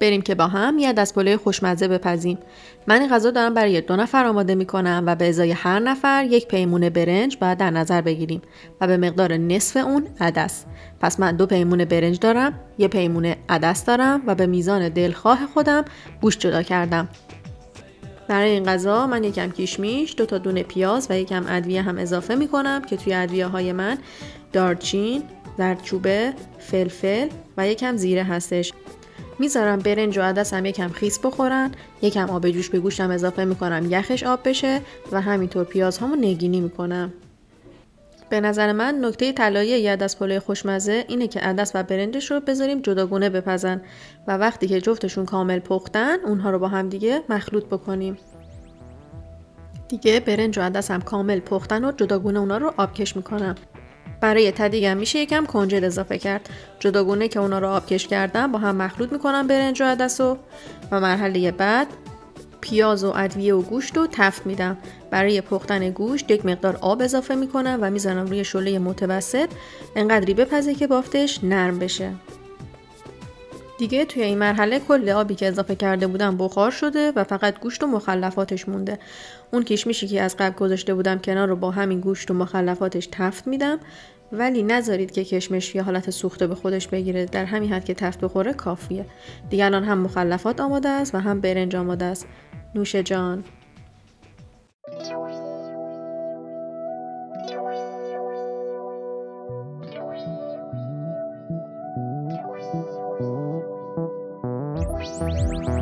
بریم که با هم یه دست پلوی خوشمزه بپزیم. من این غذا دارم برای دو نفر آماده می‌کنم و به ازای هر نفر یک پیمونه برنج باید در نظر بگیریم و به مقدار نصف اون عدس. پس من دو پیمونه برنج دارم یه پیمونه عدس دارم و به میزان دلخواه خودم گوشت جدا کردم. برای این غذا من یکم کیشمیش، دو تا دونه پیاز و یکم ادویه هم اضافه می‌کنم که توی ادویه های من دارچین، زردچوبه، فلفل و یکم زیره هستش. می‌ذارم برنج و عدسم یکم خیس بخورن یکم آب جوش به گوشتم اضافه می‌کنم یخش آب بشه و همینطور پیاز هامو نگینی می‌کنم. به نظر من نکته طلایی عدس پلوی خوشمزه اینه که عدس و برنجش رو بذاریم جداگونه بپزن و وقتی که جفتشون کامل پختن اونها رو با هم دیگه مخلوط بکنیم. دیگه برنج و عدس هم کامل پختن و جداگونه اونا رو آبکش می‌کنم. برای تدیگم میشه یکم کنجد اضافه کرد. جداگونه که اونا رو آبکش کردم با هم مخلوط می‌کنم برنج و عدس و و مرحله بعد پیاز و ادویه و گوشت رو تفت میدم. برای پختن گوشت یک مقدار آب اضافه می‌کنم و می‌زنم روی شله متوسط. انقدری بپزه که بافتش نرم بشه. دیگه توی این مرحله کل آبی که اضافه کرده بودم بخار شده و فقط گوشت و مخلفاتش مونده. اون کشمیشی که از قبل گذاشته بودم کنار رو با همین گوشت و مخلفاتش تفت میدم. ولی نذارید که کشمش یه حالت سوخته به خودش بگیره. در همین حد که تفت بخوره کافیه. دیگه الان هم مخلفات آماده است و هم برنج آماده است. نوش جان. Música